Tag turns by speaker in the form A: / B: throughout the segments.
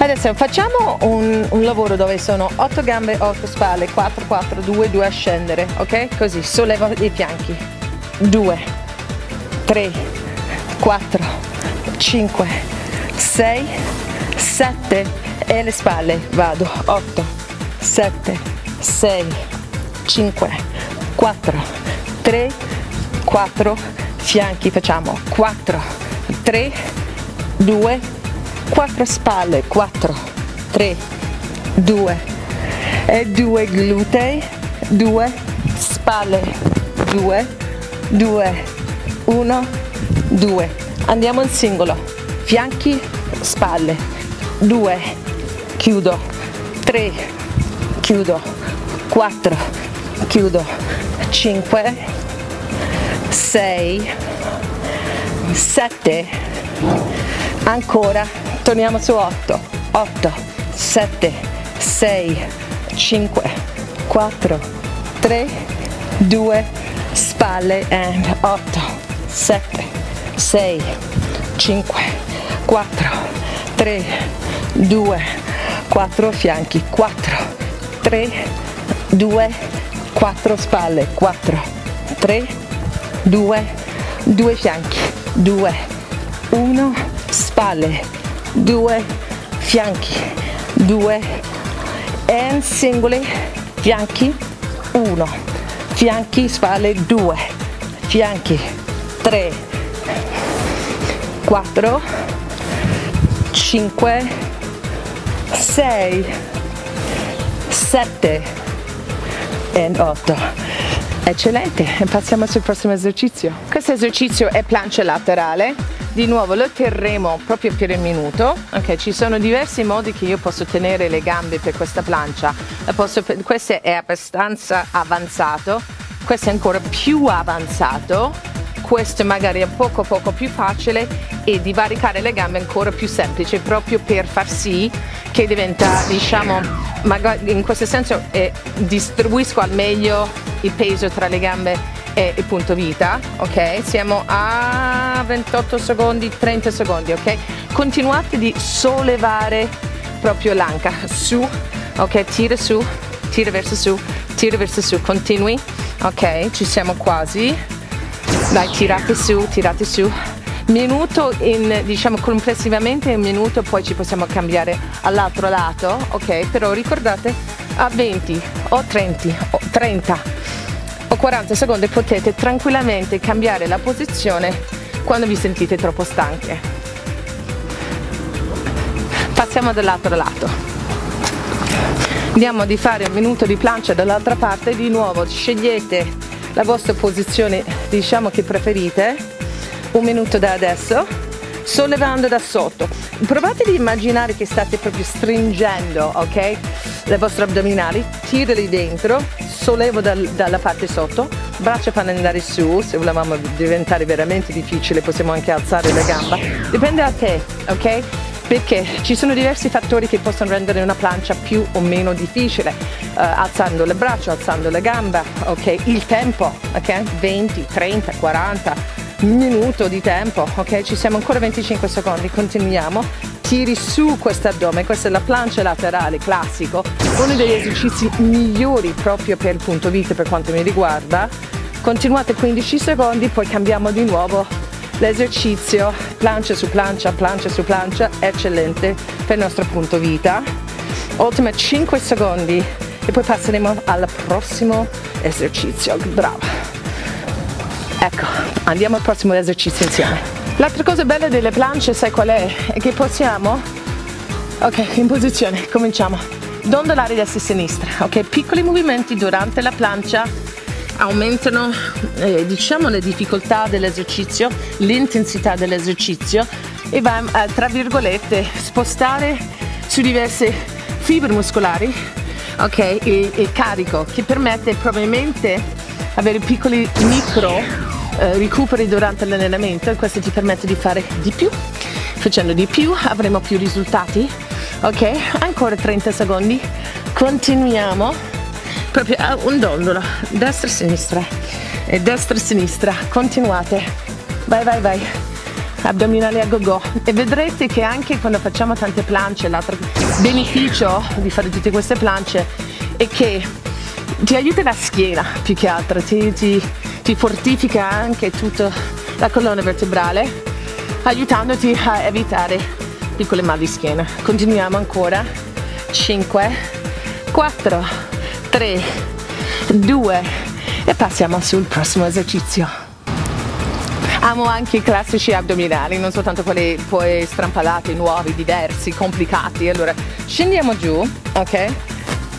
A: Adesso facciamo un, un, lavoro dove sono 8 gambe, 8 spalle, 4, 4, 2, 2 a scendere, ok? Così, sollevo i fianchi. 2, 3, 4, 5, 6, 7 e le spalle. Vado, 8, 7, 6, 5, 4, 3, 4, fianchi facciamo 4, 3, 2, 4 spalle 4 3 2 e 2 glutei 2 spalle 2 2 1 2 andiamo in singolo. Fianchi spalle. 2 chiudo. 3 chiudo. 4 chiudo. 5 6 7 ancora torniamo su 8 8 7 6 5 4 3 2 spalle and 8 7 6 5 4 3 2 4 fianchi 4 3 2 4 spalle 4 3 2 2 fianchi 2 1 spalle 2 fianchi 2 and singoli fianchi 1 fianchi spalle 2 fianchi 3 4 5 6 7 e 8 eccellente e passiamo sul prossimo esercizio. Questo esercizio è plancia laterale di nuovo lo terremo proprio per il minuto. Ok ci sono diversi modi che io posso tenere le gambe per questa plancia. Posso, questo è abbastanza avanzato questo è ancora più avanzato. Questo magari è poco poco più facile e divaricare le gambe è ancora più semplice proprio per far sì che diventa diciamo magari in questo senso eh, distribuisco al meglio il peso tra le gambe e il punto vita, ok? Siamo a 28 secondi, 30 secondi, ok? Continuate di sollevare proprio l'anca su, ok? Tira su, tira verso su, tira verso su, continui, ok? Ci siamo quasi. Dai, tirate su, tirate su. Minuto in, diciamo complessivamente un minuto, poi ci possiamo cambiare all'altro lato, ok? Però ricordate a 20 o 30 o 30 o 40 secondi potete tranquillamente cambiare la posizione quando vi sentite troppo stanche. Passiamo dall'altro lato. Andiamo a fare un minuto di plancia dall'altra parte, di nuovo scegliete la vostra posizione diciamo che preferite, un minuto da adesso, sollevando da sotto. Provate ad immaginare che state proprio stringendo, ok? Le vostre addominali, tirali dentro, sollevo dal, dalla parte sotto, braccia fanno andare su, se volevamo diventare veramente difficile possiamo anche alzare la gamba, dipende da te, ok? Perché ci sono diversi fattori che possono rendere una plancia più o meno difficile, uh, alzando le braccia, alzando la gamba, ok? Il tempo, ok? 20, 30, 40 minuto di tempo, ok? Ci siamo ancora 25 secondi, continuiamo tiri su questo addome, questa è la plancia laterale classico, uno degli esercizi migliori proprio per il punto vita per quanto mi riguarda. Continuate 15 secondi, poi cambiamo di nuovo l'esercizio, plancia su plancia, plancia su plancia, eccellente per il nostro punto vita. Ultima 5 secondi e poi passeremo al prossimo esercizio. Brava. Ecco, andiamo al prossimo esercizio insieme. L'altra cosa bella delle planche, sai qual è? È che possiamo, ok, in posizione, cominciamo, dondolare destra e sinistra, ok? Piccoli movimenti durante la plancia aumentano, eh, diciamo, le difficoltà dell'esercizio, l'intensità dell'esercizio e va a, tra virgolette, spostare su diverse fibre muscolari, ok? Il, il carico che permette probabilmente avere piccoli micro eh, recuperi durante l'allenamento e questo ti permette di fare di più. Facendo di più avremo più risultati. Ok, ancora 30 secondi. Continuiamo proprio a un dondolo, destra e sinistra e destra e sinistra. Continuate. Vai, vai, vai. addominali a go go e vedrete che anche quando facciamo tante planche l'altro beneficio di fare tutte queste planche è che ti aiuta la schiena più che altro ti, ti, ti fortifica anche tutta la colonna vertebrale aiutandoti a evitare piccole mal di schiena continuiamo ancora 5 4 3 2 e passiamo sul prossimo esercizio Amo anche i classici addominali, non soltanto quelli poi strampalati, nuovi, diversi, complicati. Allora, scendiamo giù, ok?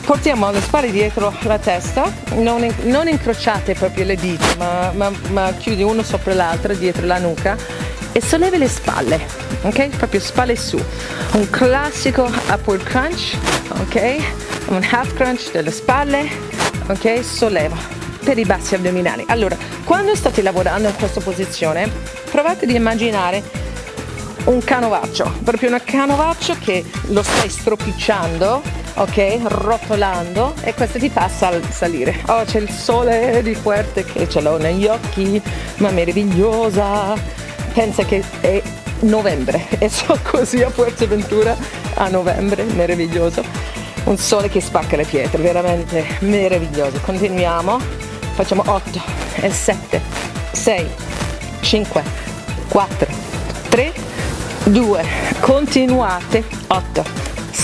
A: Portiamo le spalle dietro la testa, non, in, non incrociate proprio le dita, ma, ma, ma chiudi uno sopra l'altro dietro la nuca e sollevi le spalle, ok? Proprio spalle su. Un classico upward crunch, ok? Un half crunch delle spalle, ok? Solleva per i bassi addominali. Allora, quando state lavorando in questa posizione, provate ad immaginare un canovaccio, proprio un canovaccio che lo stai stropicciando, ok? Rotolando e questo ti fa sal- salire. Oh, c'è il sole di Fuerte che ce l'ho negli occhi, ma meravigliosa. Pensa che è novembre e so così a Fuerteventura a novembre, meraviglioso. Un sole che spacca le pietre, veramente meraviglioso. Continuiamo facciamo 8 e 7 6 5 4 3 2 continuate 8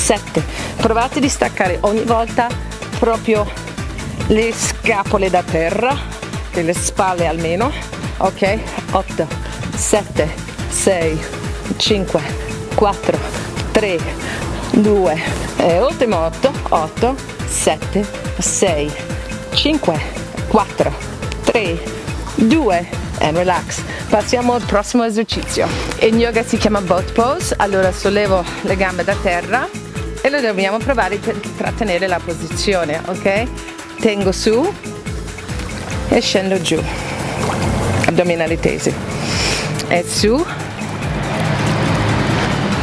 A: 7 provate di staccare ogni volta proprio le scapole da terra le spalle almeno ok 8 7 6 5 4 3 2 e ultimo 8 8 7 6 5 4, 3, 2 and relax. Passiamo al prossimo esercizio. In yoga si chiama boat pose, allora sollevo le gambe da terra e lo dobbiamo provare per trattenere la posizione, ok? Tengo su e scendo giù. Addominali tesi. E su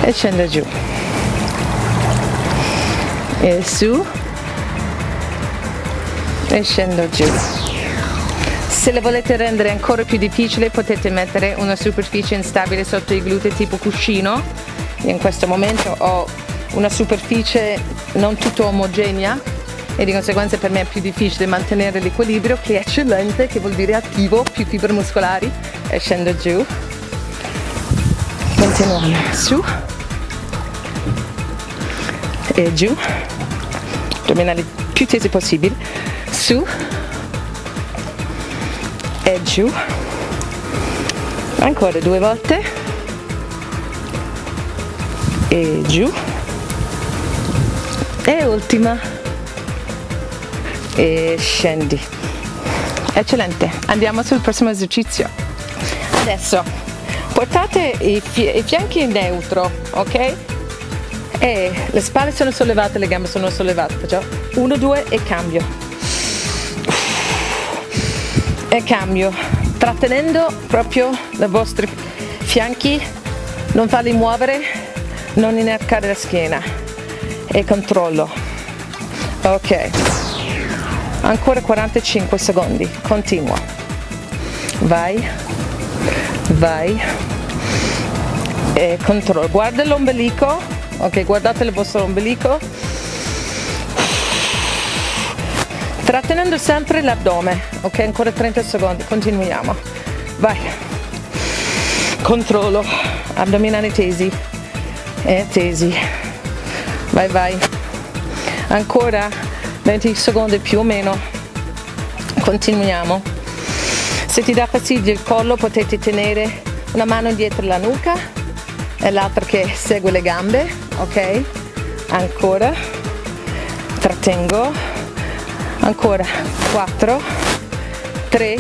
A: e scendo giù. E su e scendo giù. Se le volete rendere ancora più difficile potete mettere una superficie instabile sotto i glutei tipo cuscino. In questo momento ho una superficie non tutto omogenea e di conseguenza per me è più difficile mantenere l'equilibrio che è eccellente, che vuol dire attivo, più fibre muscolari. E scendo giù. Continuiamo. Su. E giù, addominali più tesi possibile. Su. E giù. Ancora due volte. E giù e ultima. E scendi. Eccellente. Andiamo sul prossimo esercizio. Adesso portate i, fianchi in neutro ok? E le spalle sono sollevate le gambe sono sollevate facciamo 1 2 e cambio. E cambio. Trattenendo proprio i vostri fianchi non farli muovere non inarcare la schiena e controllo. Ok. Ancora 45 secondi. Continuo vai. Vai. E controllo. Guarda l'ombelico. Ok guardate il vostro ombelico. Trattenendo sempre l'addome. Ok ancora 30 secondi. Continuiamo. Vai. Controllo. Addominali tesi. E tesi vai vai. Ancora 20 secondi più o meno. Continuiamo. Se ti dà fastidio il collo potete tenere una mano dietro la nuca e l'altra che segue le gambe ok? Ancora. Trattengo. Ancora. 4 3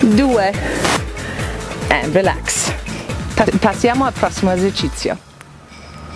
A: 2 and relax. Passiamo al prossimo esercizio